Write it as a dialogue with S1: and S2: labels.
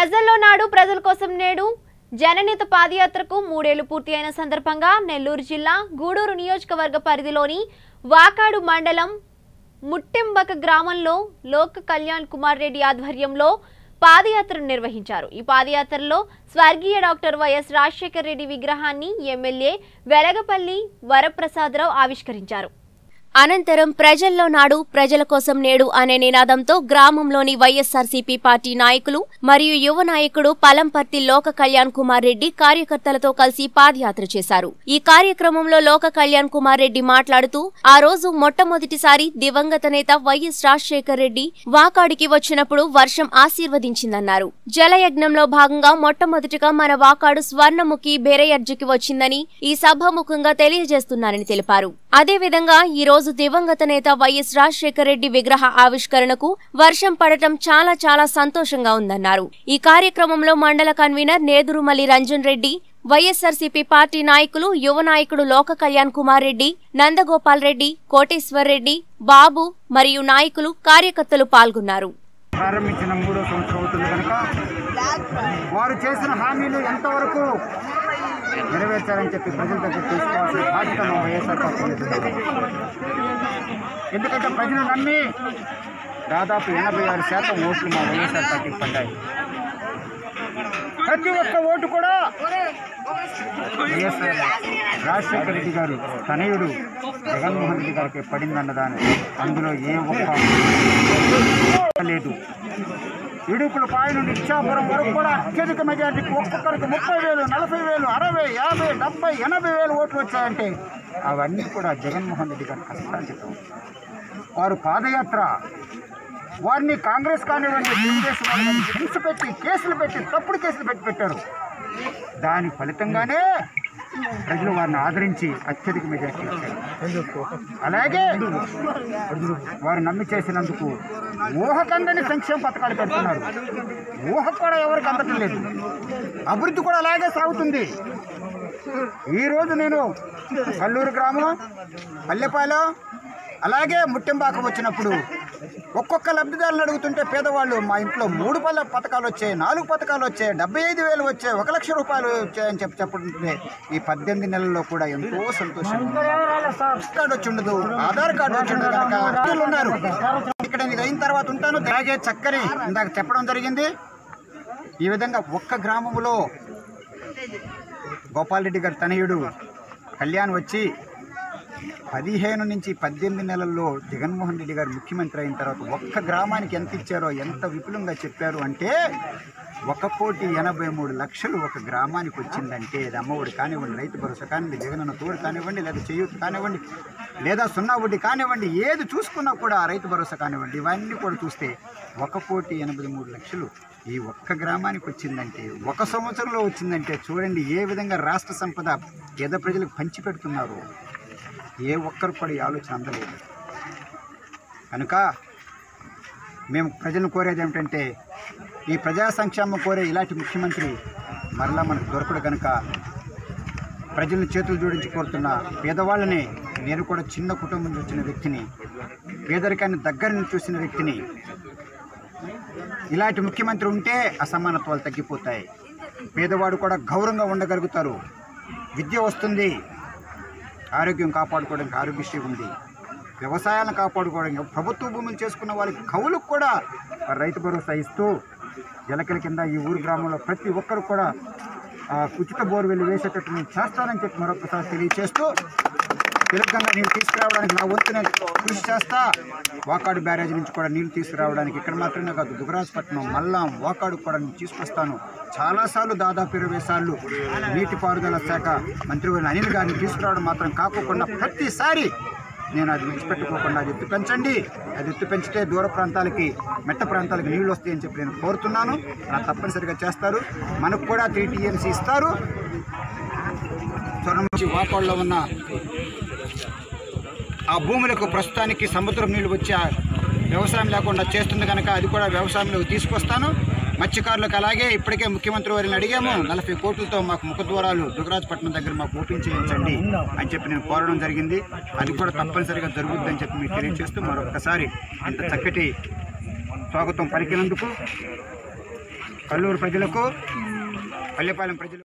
S1: ప్రజల్లో నాడు ప్రజల కోసం నేడు జననేత పాదయాత్రకు మూడేళ్ళు పూర్తి అయిన సందర్భంగా నెల్లూరు జిల్లా గూడూరు నియోజకవర్గ పరిధిలోని వాకాడు మండలం ముట్టెంబక గ్రామంలో లోక కళ్యాణ్ కుమార్ రెడ్డి ఆధ్వర్యంలో పాదయాత్రను నిర్వహించారు. ఈ పాదయాత్రలో స్వర్గీయ డాక్టర్ వైఎస్ రాజశేఖర్ రెడ్డి విగ్రహాన్ని ఎమ్మెల్యే వెలగపల్లి వరప్రసాదరావు ఆవిష్కరించారు.
S2: అనంతరం ప్రజల్లో నాడు ప్రజల కోసం నేడు అనే నినాదంతో గ్రామంలోని వైఎస్సార్సీపీ పార్టీ నాయకులు మరియు యువ నాయకుడు పలంపర్తి లోక కళ్యాణ్ కుమార్ రెడ్డి కార్యకర్తలతో కలిసి పాదయాత్ర చేశారు. ఈ కార్యక్రమంలో లోక కళ్యాణ్ కుమార్ రెడ్డి మాట్లాడుతూ ఆ రోజు మొట్టమొదటిసారి దివంగత నేత వైఎస్ రాజశేఖర్ రెడ్డి వాకాడికి వచ్చినప్పుడు వర్షం ఆశీర్వదించిందన్నారు. జలయజ్ఞంలో భాగంగా మొట్టమొదటిగా మన వాకాడు స్వర్ణముఖి బెరయర్జికి వచ్చిందని ఈ సభాముఖంగా తెలియజేస్తున్నారని తెలిపారు. అదేవిధంగా ఈ రోజు దివంగత నేత వైఎస్ రాజశేఖర రెడ్డి విగ్రహ ఆవిష్కరణకు వర్షం పడటం చాలా చాలా సంతోషంగా ఉందన్నారు. ఈ కార్యక్రమంలో మండల convener Nedurumalli Ranjan Reddy YSRCP party నాయకులు యువ నాయకుడు లోక కళ్యాణ్ కుమార్ రెడ్డి నందగోపాల్ రెడ్డి కోటేశ్వర్ రెడ్డి బాబు మరియు నాయకులు కార్యకర్తలు పాల్గొన్నారు.
S3: ప్రారంభించిన మూడో సంవత్సరం అవుతుంది కనుక వారు చేసిన హామీలు ఎంతవరకు నెరవేర్చాలని చెప్పి ప్రజల దగ్గర తీసుకోవాల్సిన బాధ్యతను వైఎస్ఆర్ పార్టీ ఎందుకంటే ప్రజలు నమ్మి దాదాపు ఎనభై ఆరు శాతం ఓట్లు మా వైఎస్ఆర్ పార్టీకి పడ్డాయి ప్రతి ఒక్క ఓటు కూడా వైఎస్ఆర్ రాజశేఖర రెడ్డి గారు తనయుడు జగన్మోహన్ రెడ్డి గారికి పడిందన్నదాన్ని అందులో ఏ ఒక్క లేదు. ఇడుపుల పాయ నుండి ఇచ్చాపురం వరకు కూడా అత్యధిక మెజార్టీకి ఒక్కొక్కరికి ముప్పై వేలు నలభై వేలు అరవై యాభై డెబ్బై ఎనభై వేలు ఓట్లు వచ్చాయంటే అవన్నీ కూడా జగన్మోహన్ రెడ్డి గారి కష్టార్జితం. వారు పాదయాత్ర. వారిని కాంగ్రెస్ కానివ్వండి తెలుగుదేశం హింస పెట్టి కేసులు పెట్టి తప్పుడు కేసులు పెట్టి పెట్టారు. దాని ఫలితంగానే ప్రజలు వారిని ఆదరించి అత్యధిక మెజార్టీ వచ్చారు. అలాగే. వారు నమ్మి చేసినందుకు ఊహకందని సంక్షేమ పథకాలు పెడుతున్నారు. ఊహ కూడా ఎవరికి అందటం లేదు. అభివృద్ధి కూడా అలాగే సాగుతుంది. ఈరోజు నేను కల్లూరు గ్రామం పల్లెపాలెం అలాగే ముట్టెంబాక వచ్చినప్పుడు ఒక్కొక్క లబ్ధిదారులను అడుగుతుంటే పేదవాళ్ళు మా ఇంట్లో మూడు పళ్ళ పథకాలు వచ్చాయి నాలుగు పథకాలు వచ్చాయి డెబ్బై ఐదు వేలు వచ్చాయి ఒక లక్ష రూపాయలు వచ్చాయని చెప్పి చెప్పుకుంటే ఈ పద్దెనిమిది నెలల్లో కూడా ఎంతో సంతోషం. కార్డు వచ్చి ఉండదు ఆధార్ కార్డు వచ్చి ఉండదు కనుక ఉన్నారు. ఇక్కడ ఇది అయిన తర్వాత ఉంటాను. అలాగే చక్కని ఇందాక చెప్పడం జరిగింది. ఈ విధంగా ఒక్క గ్రామంలో గోపాల్ రెడ్డి గారి తనయుడు కళ్యాణ్ వచ్చి పదిహేను నుంచి పద్దెనిమిది నెలల్లో జగన్మోహన్ రెడ్డి గారు ముఖ్యమంత్రి అయిన తర్వాత ఒక్క గ్రామానికి ఎంత ఇచ్చారో ఎంత విపులంగా చెప్పారు అంటే ఒక కోటి ఎనభై మూడు లక్షలు ఒక గ్రామానికి వచ్చిందంటే ఇది అమ్మఒడి కానివ్వండి రైతు భరోసా కానివ్వండి జగనన్న తోడు కానివ్వండి లేదా చేయూత కానివ్వండి లేదా సున్నా వడ్డీ కానివ్వండి ఏది చూసుకున్నా కూడా రైతు భరోసా కానివ్వండి ఇవన్నీ కూడా చూస్తే ఒక కోటి ఎనభై మూడు లక్షలు ఈ ఒక్క గ్రామానికి వచ్చిందంటే ఒక సంవత్సరంలో వచ్చిందంటే చూడండి ఏ విధంగా రాష్ట్ర సంపద పేద ప్రజలకు పంచిపెడుతున్నారు. ఏ ఒక్కరు కూడా ఈ ఆలోచన అందలేదు. కనుక మేము ప్రజలను కోరేది ఏమిటంటే ఈ ప్రజా సంక్షేమం కోరే ఇలాంటి ముఖ్యమంత్రి మరలా మనకు దొరకడు కనుక ప్రజలను చేతులు జోడించి కోరుతున్న పేదవాళ్ళని నేను కూడా చిన్న కుటుంబం నుంచి వచ్చిన వ్యక్తిని పేదరికాన్ని దగ్గర నుంచి చూసిన వ్యక్తిని ఇలాంటి ముఖ్యమంత్రి ఉంటే అసమానత్వాలు తగ్గిపోతాయి. పేదవాడు కూడా గౌరవంగా ఉండగలుగుతారు. విద్య వస్తుంది. ఆరోగ్యం కాపాడుకోవడానికి ఆరోగ్యశ్రీ ఉంది. వ్యవసాయాలను కాపాడుకోవడానికి ప్రభుత్వ భూములు చేసుకున్న వాళ్ళకి కవులకు కూడా రైతు భరోసా ఇస్తూ జలకల కింద ఈ ఊరు గ్రామంలో ప్రతి ఒక్కరు కూడా ఉచిత బోర్వెల్ వేసేటట్టు నేను చేస్తానని చెప్పి మరొకసారి తెలియజేస్తూ తెలుగంగా నీళ్ళు తీసుకురావడానికి నా వంతున కృషి చేస్తా. వాకాడు బ్యారేజ్ నుంచి కూడా నీళ్ళు తీసుకురావడానికి ఇక్కడ మాత్రమే కాదు దుగరాజపట్నం మల్లాం వాకాడు కూడా నేను తీసుకొస్తాను. చాలాసార్లు దాదాపు ఇరవై సార్లు నీటిపారుదల శాఖ మంత్రి అనిల్ గారిని తీసుకురావడం మాత్రం కాకుండా ప్రతిసారి నేను అది విడిచిపెట్టుకోకుండా అది ఎత్తు పెంచండి. అది ఎత్తు పెంచితే దూర ప్రాంతాలకి మెట్ట ప్రాంతాలకి నీళ్ళు వస్తాయని చెప్పి నేను కోరుతున్నాను. అలా తప్పనిసరిగా చేస్తారు. మనకు కూడా త్రీ టీఎంసీ ఇస్తారు. స్వర్ణముఖి వాకోళ్ళలో ఉన్న ఆ భూములకు ప్రస్తుతానికి సముద్రం నీళ్ళు వచ్చే వ్యవసాయం లేకుండా చేస్తుంది కనుక అది కూడా వ్యవసాయంలోకి తీసుకొస్తాను. మత్స్యకారులకు అలాగే ఇప్పటికే ముఖ్యమంత్రి వారిని అడిగాము నలభై కోట్లతో మాకు ముఖద్వారాలు దుగరాజపట్నం దగ్గర మాకు ఓపెన్ చేయించండి అని చెప్పి నేను కోరడం జరిగింది. అది కూడా తప్పనిసరిగా జరుగుద్దని చెప్పి మీకు తెలియజేస్తూ మరొకసారి ఇంత చక్కటి స్వాగతం పలికినందుకు కల్లూరు ప్రజలకు పల్లెపాలెం ప్రజలకు